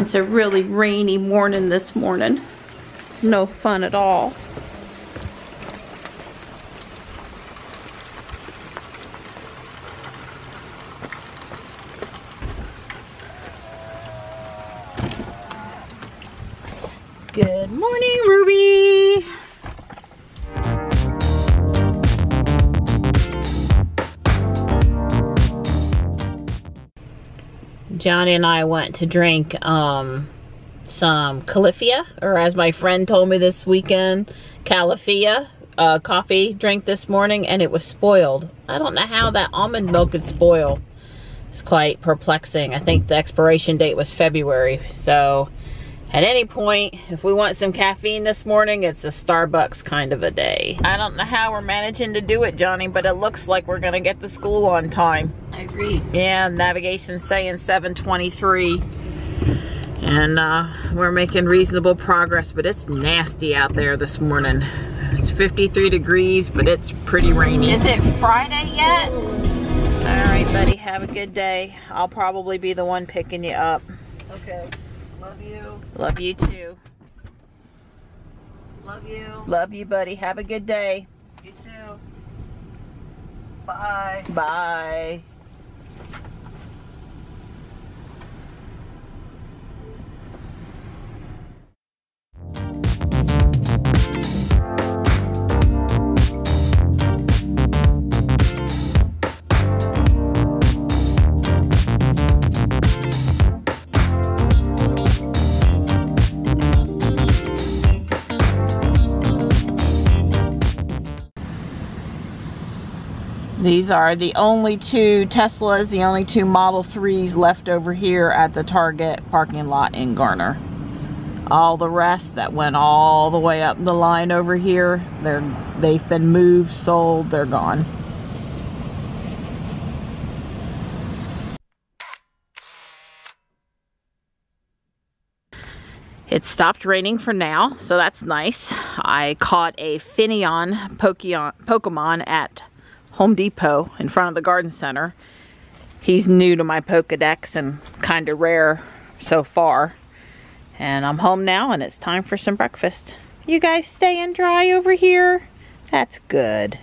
It's a really rainy morning this morning. It's no fun at all. Johnny and I went to drink um, some Califia, or as my friend told me this weekend, Califia uh, coffee drink this morning, and it was spoiled. I don't know how that almond milk could spoil. It's quite perplexing. I think the expiration date was February, so at any point, if we want some caffeine this morning, it's a Starbucks kind of a day. I don't know how we're managing to do it, Johnny, but it looks like we're gonna get to school on time. I agree. Yeah, navigation's saying 723. And uh, we're making reasonable progress, but it's nasty out there this morning. It's 53 degrees, but it's pretty rainy. Is it Friday yet? All right, buddy, have a good day. I'll probably be the one picking you up. Okay. Love you. Love you too. Love you. Love you, buddy. Have a good day. You too. Bye. Bye. These are the only two Teslas, the only two Model 3s left over here at the Target parking lot in Garner. All the rest that went all the way up the line over here, they're, they've been moved, sold, they're gone. It stopped raining for now, so that's nice. I caught a Finneon Pokemon at Home Depot in front of the garden center. He's new to my Pokedex and kind of rare so far. And I'm home now and it's time for some breakfast. You guys staying dry over here? That's good.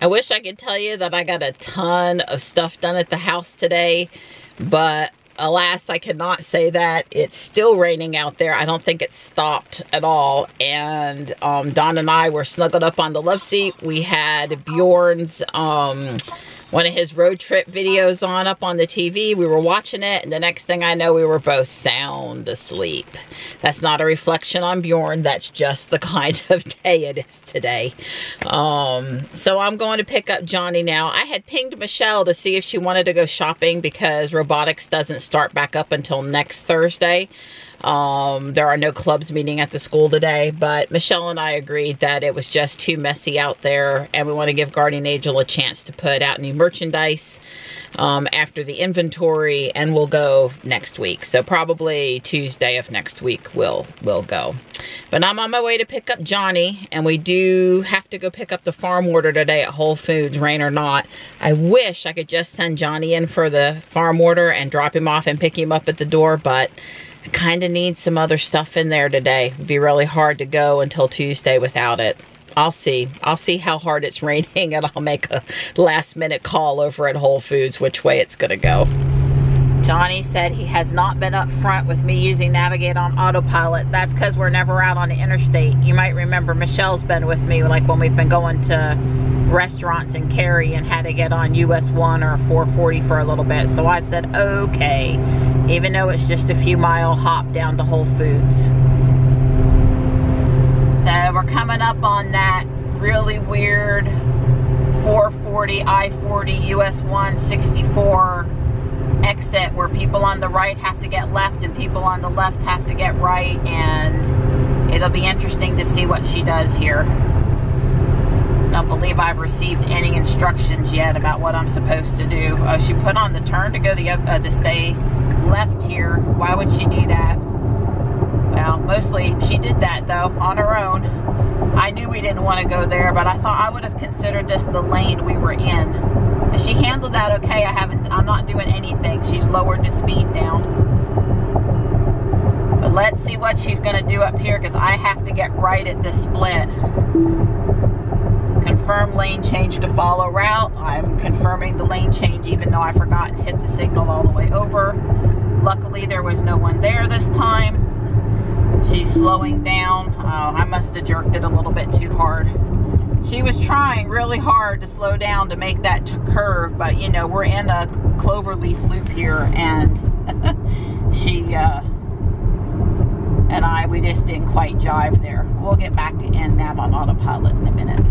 I wish I could tell you that I got a ton of stuff done at the house today, but alas, I cannot say that. It's still raining out there. I don't think it's stopped at all. And um, Don and I were snuggled up on the love seat. We had Bjorn's, um, one of his road trip videos on up on the TV. We were watching it, and the next thing I know, we were both sound asleep. That's not a reflection on Bjorn. That's just the kind of day it is today. Um, so I'm going to pick up Johnny now. I had pinged Michelle to see if she wanted to go shopping because robotics doesn't start back up until next Thursday. Um, there are no clubs meeting at the school today, but Michelle and I agreed that it was just too messy out there and we want to give Guardian Angel a chance to put out new merchandise um, after the inventory and we'll go next week. So probably Tuesday of next week we'll, we'll go. But I'm on my way to pick up Johnny and we do have to go pick up the farm order today at Whole Foods, rain or not. I wish I could just send Johnny in for the farm order and drop him off and pick him up at the door, but I kind of need some other stuff in there today. It'd be really hard to go until Tuesday without it. I'll see. I'll see how hard it's raining and I'll make a last minute call over at Whole Foods which way it's going to go. Johnny said he has not been up front with me using Navigate on autopilot. That's because we're never out on the interstate. You might remember Michelle's been with me like when we've been going to restaurants in Cary and had to get on US 1 or 440 for a little bit. So I said, okay, even though it's just a few mile hop down to Whole Foods. So we're coming up on that really weird 440, I-40, US 164 exit where people on the right have to get left and people on the left have to get right and it'll be interesting to see what she does here. I don't believe I've received any instructions yet about what I'm supposed to do. Uh, she put on the turn to go the uh, to stay left here. Why would she do that? Well, mostly she did that though on her own. I knew we didn't want to go there, but I thought I would have considered this the lane we were in But she handled that okay. I haven't, I'm not doing anything. She's lowered the speed down. But let's see what she's gonna do up here because I have to get right at this split. Confirm lane change to follow route. I'm confirming the lane change even though I forgot and hit the signal all the way over. There was no one there this time. She's slowing down. Oh, I must have jerked it a little bit too hard. She was trying really hard to slow down to make that curve, but you know, we're in a clover leaf loop here and she uh, and I, we just didn't quite jive there. We'll get back in nav on autopilot in a minute.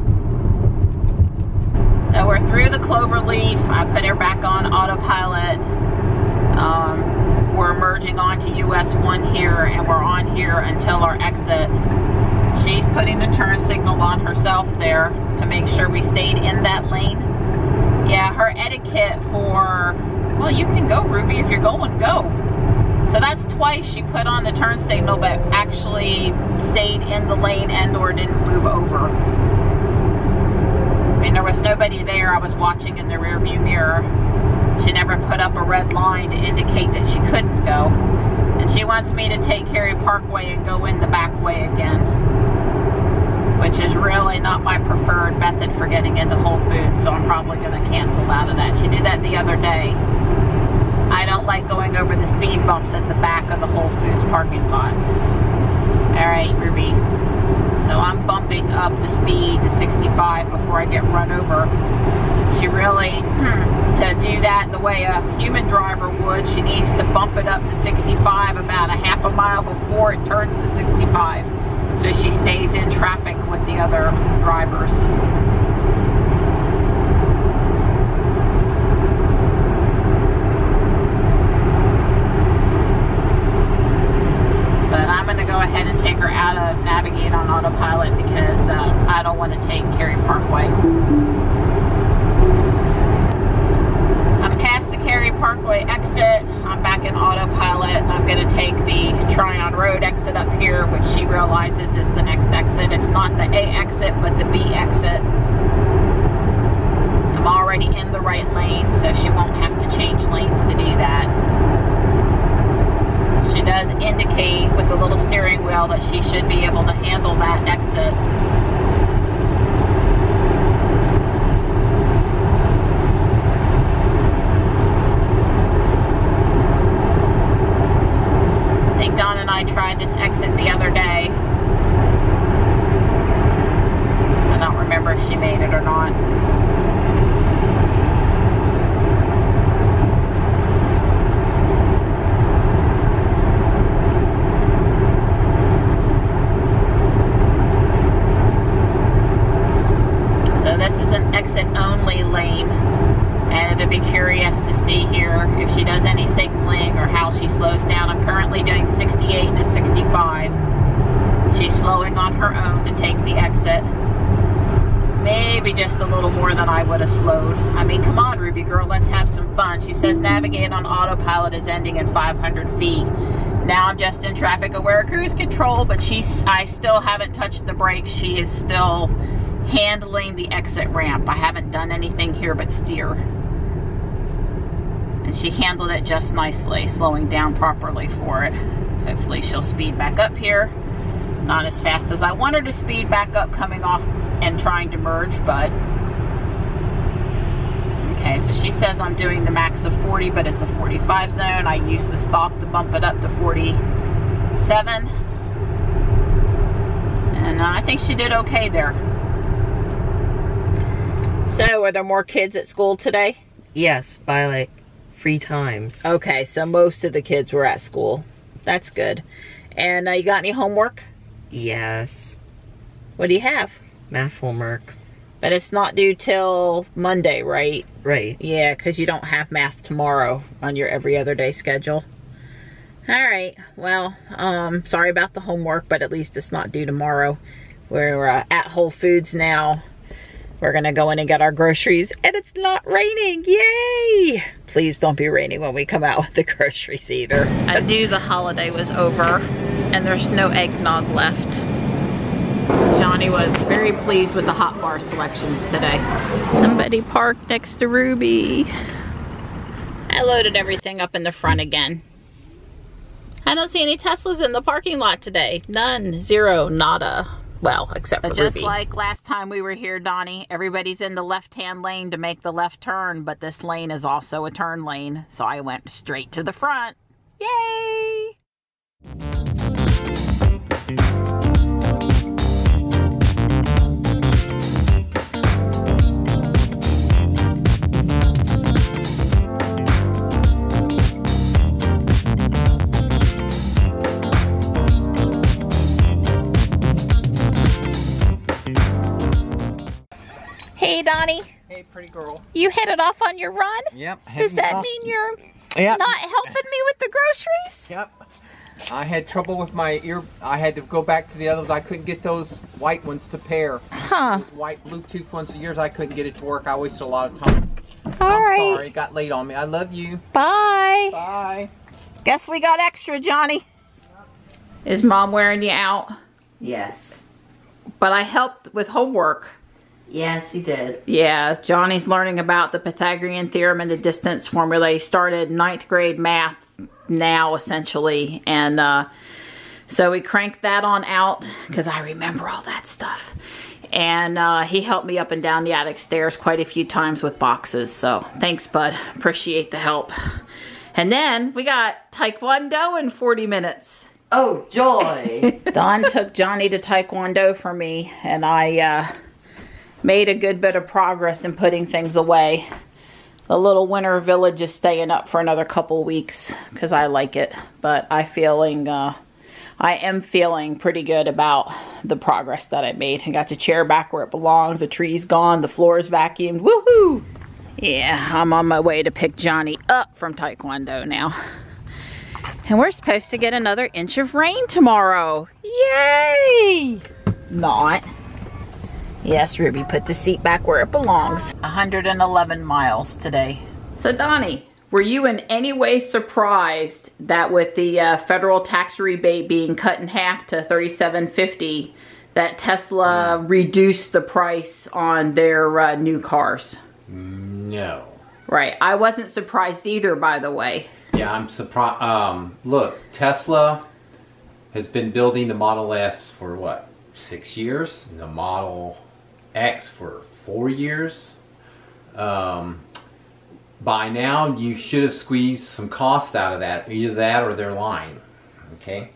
So we're through the clover leaf. I put her back on autopilot. Um, we're merging onto US 1 here and we're on here until our exit. She's putting the turn signal on herself there to make sure we stayed in that lane. Yeah, her etiquette for, well, you can go, Ruby, if you're going, go. So that's twice she put on the turn signal, but actually stayed in the lane and or didn't move over. Mean, there was nobody there. I was watching in the rearview mirror. She never put up a red line to indicate that she couldn't go. And she wants me to take Cary Parkway and go in the back way again. Which is really not my preferred method for getting into Whole Foods, so I'm probably going to cancel out of that. She did that the other day. I don't like going over the speed bumps at the back of the Whole Foods parking lot. Alright, Ruby. So I'm bumping up the speed to 65 before I get run over. She really, that the way a human driver would, she needs to bump it up to 65 about a half a mile before it turns to 65. So she stays in traffic with the other drivers. But I'm going to go ahead and take her out of Navigate on autopilot because uh, I don't want to take Cary Parkway. I'm past the Cary Parkway exit. I'm back in autopilot. I'm going to take the Tryon Road exit up here, which she realizes is the next exit. It's not the A exit, but the B exit. I'm already in the right lane, so she won't have to change lanes to do that. She does indicate with the little steering wheel that she should be able to handle that exit. I think Don and I tried this exit the other day. I don't remember if she made it or not. So this is an exit only lane and it'd be curious to see here if she does any signaling or how she slows down. I'm currently doing 68 to 65. She's slowing on her own to take the exit. Maybe just a little more than I would have slowed. I mean, come on, Ruby girl, let's have some fun. She says navigate on autopilot is ending at 500 feet. Now I'm just in traffic aware cruise control, but she's I still haven't touched the brakes. She is still handling the exit ramp. I haven't done anything here but steer. And she handled it just nicely, slowing down properly for it. Hopefully she'll speed back up here. Not as fast as I want her to speed back up coming off and trying to merge, but Okay, so she says I'm doing the max of 40, but it's a 45 zone. I used the stop to bump it up to 47. And uh, I think she did okay there. So, are there more kids at school today? Yes, by like three times. Okay, so most of the kids were at school. That's good. And uh, you got any homework? Yes. What do you have? Math homework. But it's not due till Monday, right? Right. Yeah, because you don't have math tomorrow on your every other day schedule. All right. Well, um, sorry about the homework, but at least it's not due tomorrow. We're uh, at Whole Foods now. We're going to go in and get our groceries, and it's not raining. Yay! Please don't be raining when we come out with the groceries either. I knew the holiday was over, and there's no eggnog left. Johnny was very pleased with the hot bar selections today. Somebody parked next to Ruby. I loaded everything up in the front again. I don't see any Teslas in the parking lot today. None, zero, nada. Well, except for but just Ruby. like last time we were here, Donnie, everybody's in the left-hand lane to make the left turn, but this lane is also a turn lane, so I went straight to the front. Yay! Hey, Donnie. Hey, pretty girl. You headed off on your run? Yep. Does that off. mean you're yep. not helping me with the groceries? Yep. I had trouble with my ear. I had to go back to the other others. I couldn't get those white ones to pair. Huh. Those white Bluetooth ones of yours, I couldn't get it to work. I wasted a lot of time. All I'm right. sorry. It got late on me. I love you. Bye. Bye. Guess we got extra, Johnny. Is mom wearing you out? Yes. But I helped with homework. Yes, he did. Yeah, Johnny's learning about the Pythagorean theorem and the distance formula. He started ninth grade math now, essentially. And uh, so we cranked that on out because I remember all that stuff. And uh, he helped me up and down the attic stairs quite a few times with boxes. So thanks, bud. Appreciate the help. And then we got Taekwondo in 40 minutes. Oh, joy. Don took Johnny to Taekwondo for me, and I... Uh, made a good bit of progress in putting things away. The little winter village is staying up for another couple weeks because I like it. But I feeling, uh, I am feeling pretty good about the progress that I made. I got the chair back where it belongs. The tree's gone. The floor is vacuumed. Woohoo! Yeah, I'm on my way to pick Johnny up from Taekwondo now. And we're supposed to get another inch of rain tomorrow. Yay! Not. Yes, Ruby, put the seat back where it belongs. 111 miles today. So Donnie, were you in any way surprised that with the uh, federal tax rebate being cut in half to 37.50 that Tesla reduced the price on their uh, new cars? No. Right. I wasn't surprised either, by the way. Yeah, I'm surprised. Um, look, Tesla has been building the Model S for what, six years? The Model X for four years. Um, by now, you should have squeezed some cost out of that, either that or their line. Okay,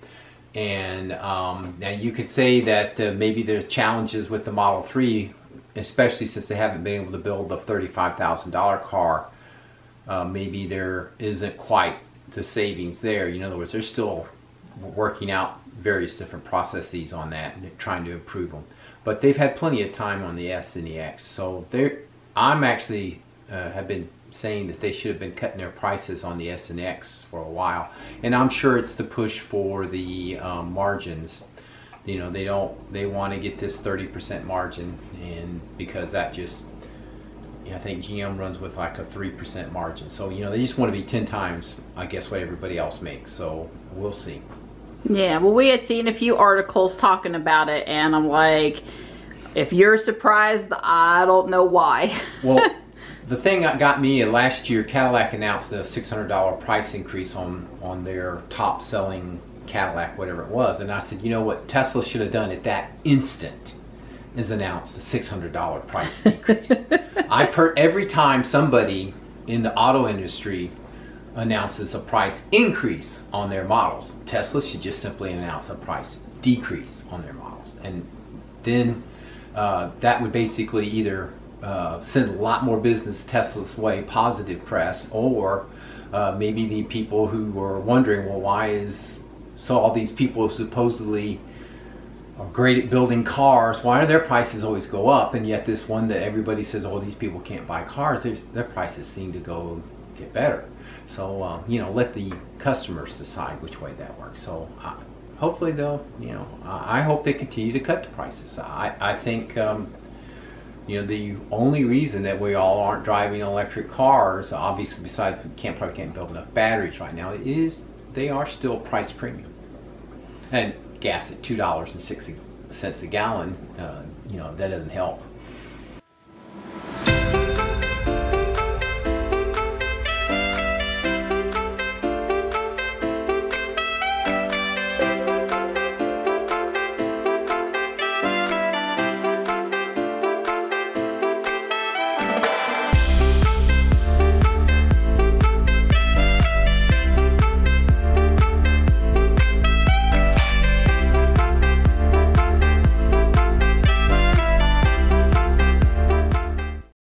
and um, now you could say that uh, maybe there's challenges with the Model 3, especially since they haven't been able to build the $35,000 car. Uh, maybe there isn't quite the savings there. In other words, they're still working out various different processes on that and trying to improve them but they've had plenty of time on the S and the X. So they're, I'm actually uh, have been saying that they should have been cutting their prices on the S and X for a while, and I'm sure it's the push for the um, margins. You know, they don't, they want to get this 30% margin, and because that just, you know, I think GM runs with like a 3% margin. So, you know, they just want to be 10 times, I guess, what everybody else makes. So we'll see. Yeah, well, we had seen a few articles talking about it, and I'm like, if you're surprised, I don't know why. well, the thing that got me last year, Cadillac announced a $600 price increase on, on their top selling Cadillac, whatever it was. And I said, you know what Tesla should have done at that instant is announced a $600 price decrease. I per every time somebody in the auto industry announces a price increase on their models. Tesla should just simply announce a price decrease on their models. And then uh, that would basically either uh, send a lot more business Tesla's way, positive press, or uh, maybe the people who were wondering, well, why is so all these people supposedly are great at building cars, why do their prices always go up? And yet this one that everybody says, oh, these people can't buy cars, their prices seem to go get better. So, uh, you know, let the customers decide which way that works. So, uh, hopefully they'll, you know, I hope they continue to cut the prices. I, I think, um, you know, the only reason that we all aren't driving electric cars, obviously besides we can't probably can't build enough batteries right now, is they are still price premium. And gas at $2.60 a gallon, uh, you know, that doesn't help.